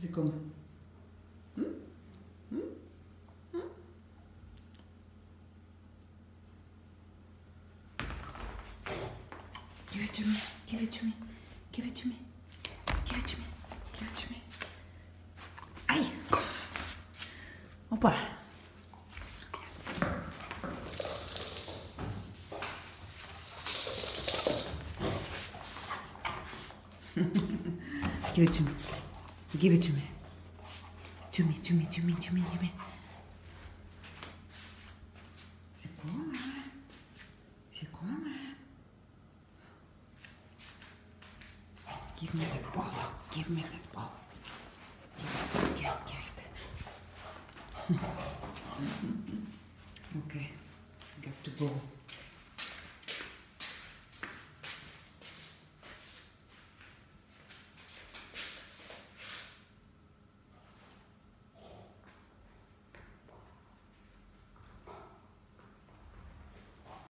Ze komen. Hm? Hm? Hm? Give it to me. Give it to me. Give it to me. Give it to me. Give it to me. Ai! Opa! Give it to me. Give it to me. To me, to me, to me, to me, to me. Se coma. Se coma. Give me that ball. Give me that ball. Give it. okay, got to go.